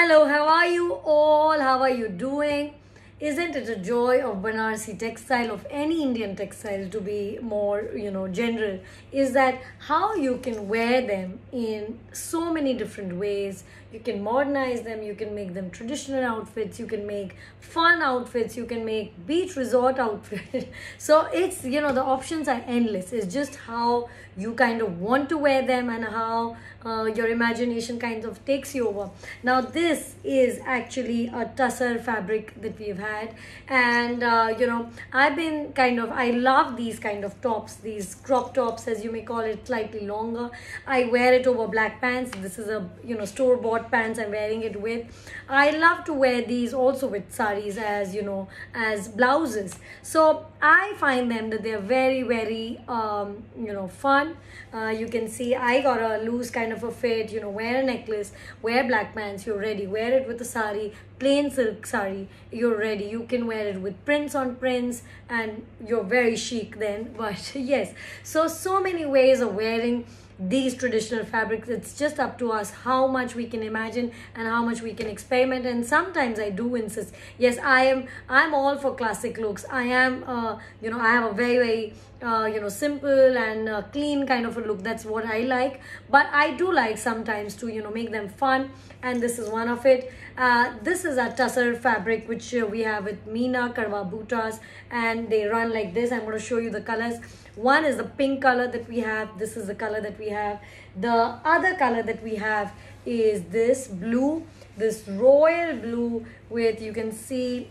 Hello, how are you all? How are you doing? Isn't it a joy of Banarsi textile, of any Indian textile to be more, you know, general? Is that how you can wear them in so many different ways? You can modernize them, you can make them traditional outfits, you can make fun outfits, you can make beach resort outfit so it's, you know, the options are endless. It's just how you kind of want to wear them and how uh, your imagination kind of takes you over. Now, this is actually a tussar fabric that we've had, and uh, you know, I've been kind of I love these kind of tops, these crop tops, as you may call it, slightly longer. I wear it over black pants. This is a you know store bought pants I'm wearing it with. I love to wear these also with saris as you know as blouses. So I find them that they're very very um, you know fun. Uh, you can see I got a loose kind of a fit. You know, wear a necklace, wear black pants. You're ready. Wear it with a sari, plain silk sari. You're ready. You can wear it with prints on prints, and you're very chic then. But yes, so so many ways of wearing these traditional fabrics it's just up to us how much we can imagine and how much we can experiment. And sometimes i do insist yes i am i'm all for classic looks. I am uh, you know i have a very very uh, you know simple and uh, clean kind of a look. That's what i like. But i do like sometimes to you know make them fun. And this is one of it. Uh, this is a tussar fabric which uh, we have with Meena Karwa Buttas and they run like this. I'm going to show you the colors one is the pink color that we have this is the color that we have. The other color that we have is this blue this royal blue with you can see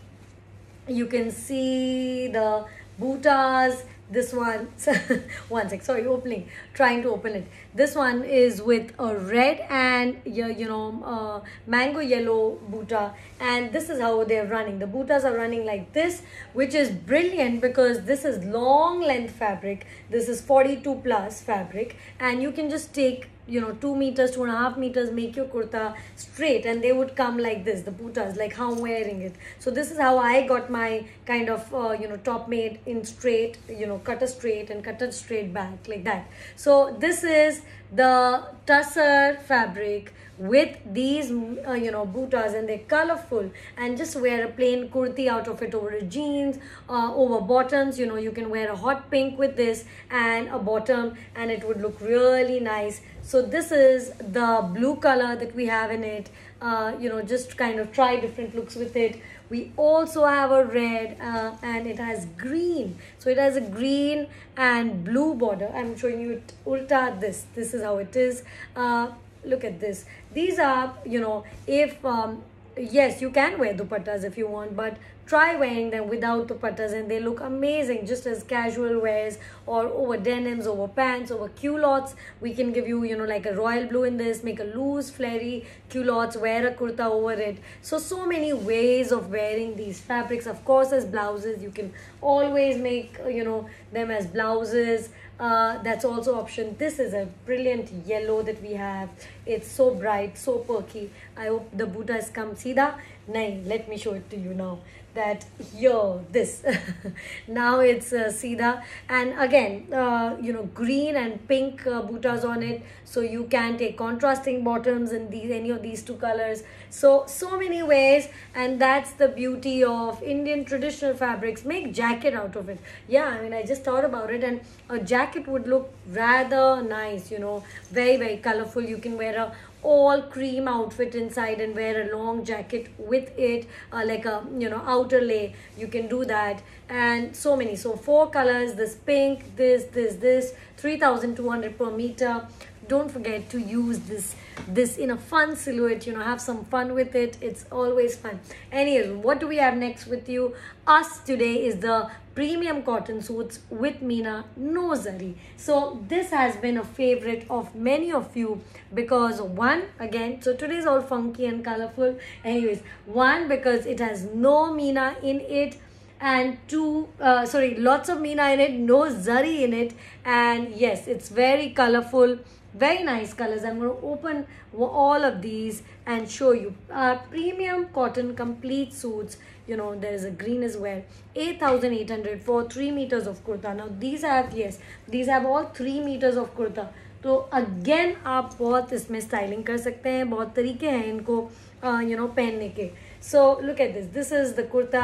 you can see the buttas this one one sec sorry opening trying to open it. This one is with a red and you know uh, mango yellow buta. And this is how they're running. The butas are running like this which is brilliant because this is long length fabric. This is 42 plus fabric. And you can just take you know two meters two and a half meters make your kurta straight and they would come like this the putas like how i'm wearing it. So this is how i got my kind of uh, you know top made in straight you know cut a straight and cut a straight back like that. So this is the tussar fabric with these uh, you know bootas and they're colorful and just wear a plain kurti out of it over jeans uh, over bottoms. You know you can wear a hot pink with this and a bottom and it would look really nice. So this is the blue color that we have in it. Uh, you know just kind of try different looks with it. We also have a red uh, and it has green. So it has a green and blue border. I'm showing you it ulta this. This is how it is. Uh, look at this. These are you know if um, yes you can wear dupattas if you want but try wearing them without dupattas and they look amazing just as casual wears or over denims over pants over culottes. We can give you you know like a royal blue in this make a loose flary culottes wear a kurta over it. So so many ways of wearing these fabrics. Of course as blouses you can always make you know them as blouses. Uh, that's also option. This is a brilliant yellow that we have it's so bright so perky. I hope the buddha has come. See that nay let me show it to you now that here this. Now it's uh, Sida. And again uh, you know green and pink uh, buttas on it. So you can take contrasting bottoms in these any of these two colors. So so many ways. And that's the beauty of Indian traditional fabrics. Make jacket out of it. Yeah I mean I just thought about it. And a jacket would look rather nice you know. Very very colorful. You can wear a all cream outfit inside and wear a long jacket with it uh, like a you know outer lay you can do that. And so many. So four colors this pink this this this 3200 per meter don't forget to use this this in a fun silhouette you know have some fun with it. It's always fun. Anyways what do we have next with you? Us today is the premium cotton suits with Mina no zari so this has been a favorite of many of you because one again so today's all funky and colorful. Anyways one because it has no Mina in it. And two uh, sorry lots of Mina in it no zari in it. And yes it's very colorful very nice colors i'm going to open all of these and show you uh, premium cotton complete suits you know there is a green as well 8800 for 3 meters of kurta now these have yes these have all 3 meters of kurta तो again आप बहुत इसमें styling कर सकते हैं बहुत तरीके हैं इनको uh, you know pehne ke so look at this this is the kurta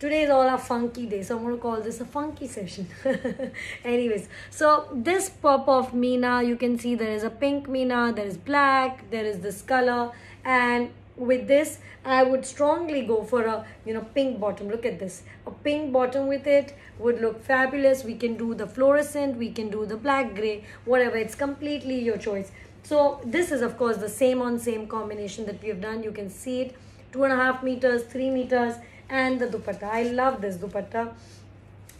today is all a funky day so i'm going to call this a funky session. Anyways so this pop of mina you can see there is a pink mina there is black there is this color and with this i would strongly go for a you know pink bottom. Look at this. A pink bottom with it would look fabulous. We can do the fluorescent we can do the black gray whatever. It's completely your choice. So this is of course the same on same combination that we have done. You can see it. Two and a half meters three meters and the dupatta. I love this dupatta.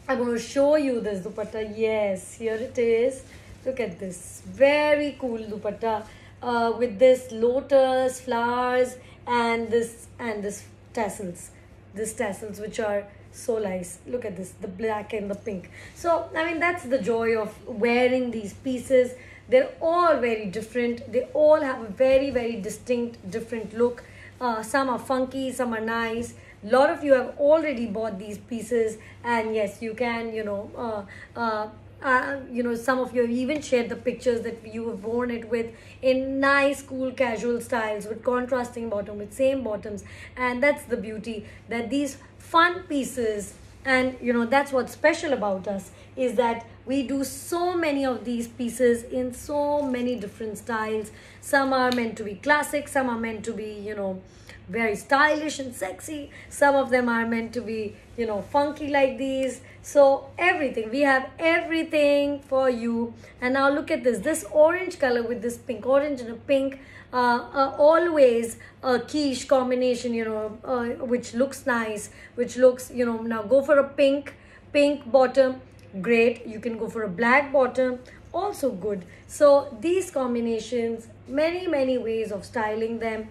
I'm going to show you this dupatta. Yes here it is. Look at this very cool dupatta uh, with this lotus flowers and this and this tassels. This tassels which are so nice. Look at this the black and the pink. So i mean that's the joy of wearing these pieces. They're all very different. They all have a very very distinct different look. Uh, some are funky some are nice lot of you have already bought these pieces and yes you can you know uh, uh, uh, you know some of you have even shared the pictures that you have worn it with in nice cool casual styles with contrasting bottom with same bottoms. And that's the beauty that these fun pieces and you know that's what's special about us is that we do so many of these pieces in so many different styles. Some are meant to be classic some are meant to be you know very stylish and sexy. Some of them are meant to be you know funky like these. So everything we have everything for you. And now look at this. This orange color with this pink orange and a pink uh, uh, always a quiche combination you know uh, which looks nice which looks you know now go for a pink pink bottom great. You can go for a black bottom also good. So these combinations many many ways of styling them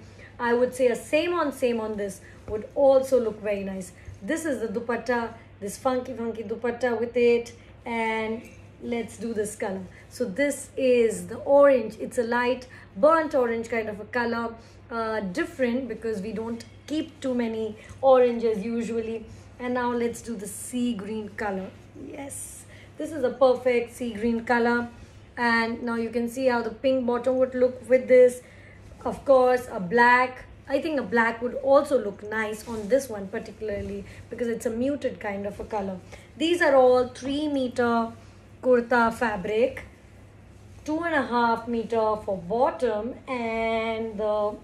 I would say a same on same on this would also look very nice. This is the dupatta, this funky funky dupatta with it and let's do this color. So this is the orange. It's a light burnt orange kind of a color. Uh, different because we don't keep too many oranges usually. And now let's do the sea green color. Yes, this is a perfect sea green color. And now you can see how the pink bottom would look with this of course a black I think a black would also look nice on this one particularly because it's a muted kind of a color. These are all 3 meter kurta fabric, 2.5 meter for bottom and the,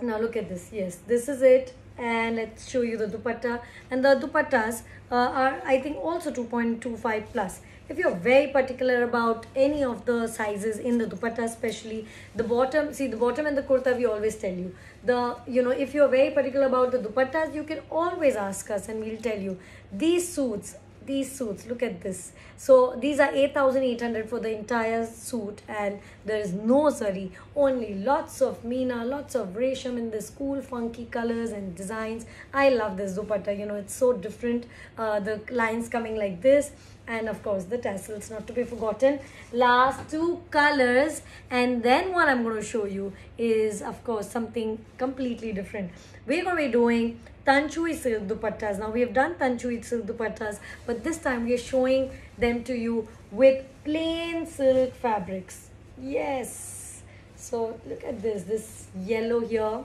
now look at this, yes, this is it and let's show you the dupatta and the dupattas uh, are I think also 2.25 plus if you're very particular about any of the sizes in the dupatta especially the bottom see the bottom and the kurta we always tell you. The you know if you're very particular about the dupattas you can always ask us and we'll tell you. These suits these suits look at this. So these are 8800 for the entire suit and there is no zari only lots of meena lots of resham in this cool funky colors and designs. I love this dupatta you know it's so different. Uh, the lines coming like this and of course the tassels not to be forgotten last two colors and then what i'm going to show you is of course something completely different we're going to be doing Tanchoi silk dupattas. Now we have done Tanchoi silk dupattas, but this time we are showing them to you with plain silk fabrics. Yes. So look at this, this yellow here.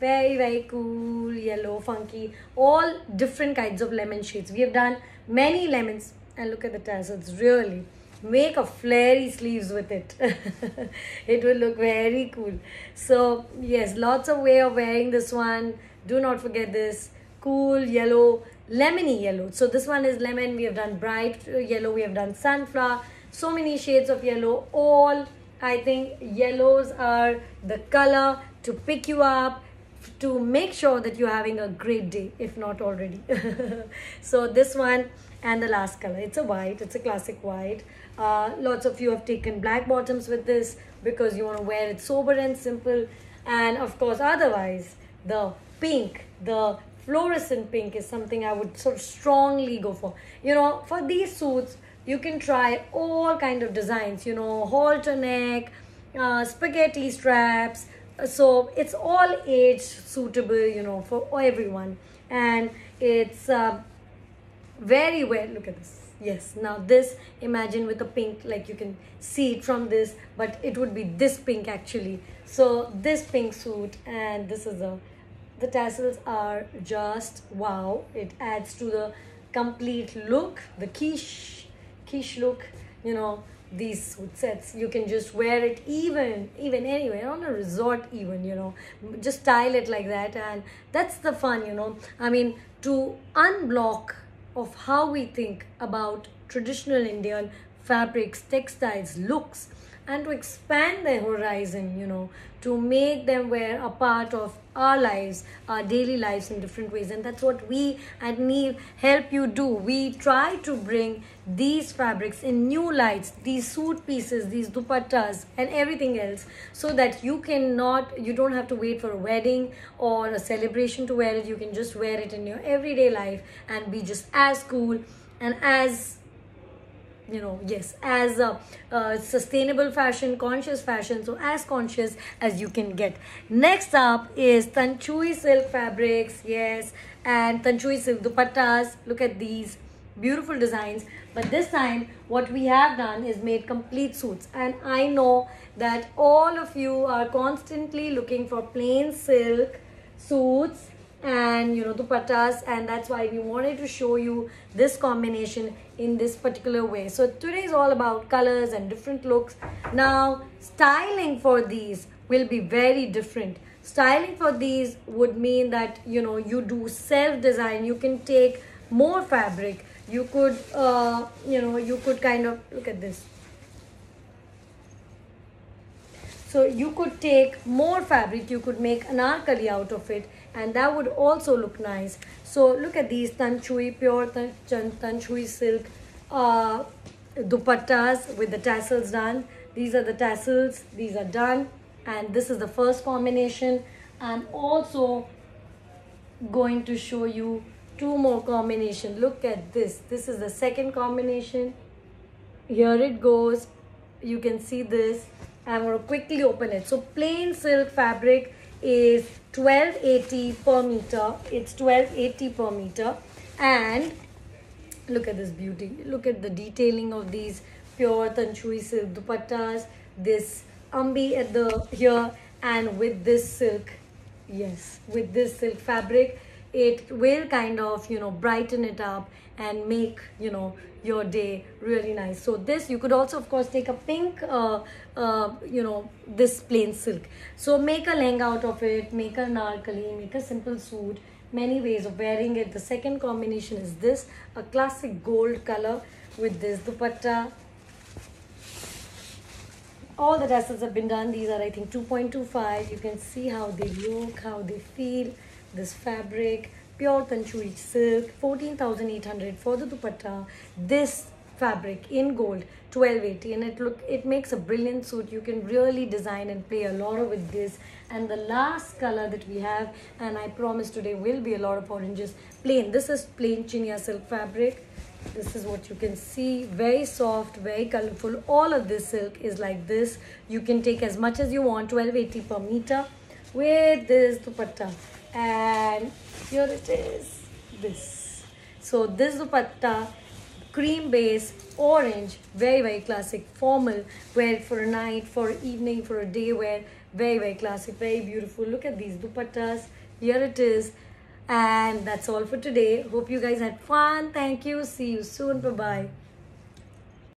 Very, very cool, yellow, funky. All different kinds of lemon shades. We have done many lemons. And look at the tassels, really make a flary sleeves with it. It will look very cool. So yes lots of way of wearing this one. Do not forget this cool yellow lemony yellow. So this one is lemon. We have done bright yellow. We have done sunflower. So many shades of yellow. All i think yellows are the color to pick you up to make sure that you're having a great day if not already. So this one and the last color it's a white it's a classic white uh, lots of you have taken black bottoms with this because you want to wear it sober and simple and of course otherwise the pink, the fluorescent pink is something I would sort of strongly go for. You know, for these suits, you can try all kind of designs, you know, halter neck, uh, spaghetti straps. So it's all age suitable, you know, for everyone. And it's uh, very well, look at this. Yes now this imagine with a pink like you can see it from this but it would be this pink actually. So this pink suit and this is a the tassels are just wow it adds to the complete look the quiche quiche look you know these suit sets. You can just wear it even even anywhere on a resort even you know. Just style it like that and that's the fun you know. I mean to unblock of how we think about traditional indian fabrics textiles looks and to expand their horizon, you know, to make them wear a part of our lives, our daily lives in different ways. And that's what we at Neev help you do. We try to bring these fabrics in new lights, these suit pieces, these dupattas and everything else so that you cannot, you don't have to wait for a wedding or a celebration to wear it. You can just wear it in your everyday life and be just as cool and as you know yes as a, a, sustainable fashion conscious fashion so as conscious as you can get. Next up is tanchoi silk fabrics yes and tanchoi silk dupattas. Look at these beautiful designs. But this time what we have done is made complete suits. And i know that all of you are constantly looking for plain silk suits and you know dupattas and that's why we wanted to show you this combination in this particular way. So today is all about colors and different looks. Now styling for these will be very different. Styling for these would mean that you know you do self design you can take more fabric. You could uh, you know you could kind of look at this. So you could take more fabric. You could make an anarkali out of it and that would also look nice. So look at these tanchoi pure tan, tanchoi silk uh, dupattas with the tassels done. These are the tassels. These are done. And this is the first combination. I'm also going to show you two more combination. Look at this. This is the second combination. Here it goes. You can see this. I'm going to quickly open it. So plain silk fabric is 1280 per meter. It's 1280 per meter. And look at this beauty. Look at the detailing of these pure tanchoi silk dupattas this ambi at the here and with this silk yes with this silk fabric it will kind of you know brighten it up and make you know your day really nice. So this you could also of course take a pink uh, uh, you know this plain silk. So make a lehenga out of it make a narkali make a simple suit many ways of wearing it. The second combination is this a classic gold color with this dupatta. All the dresses have been done. These are i think 2.25 you can see how they look how they feel this fabric pure tanchoi silk 14800 for the dupatta. This fabric in gold 1280 and it look it makes a brilliant suit. You can really design and play a lot with this. And the last color that we have and i promise today will be a lot of oranges. Plain this is plain chinia silk fabric. This is what you can see. Very soft very colorful. All of this silk is like this. You can take as much as you want 1280 per meter. With this dupatta and here it is this. So this dupatta cream base orange very very classic formal wear for a night for evening for a day wear very very classic very beautiful. Look at these dupattas. Here it is. And that's all for today. Hope you guys had fun. Thank you. See you soon. Bye bye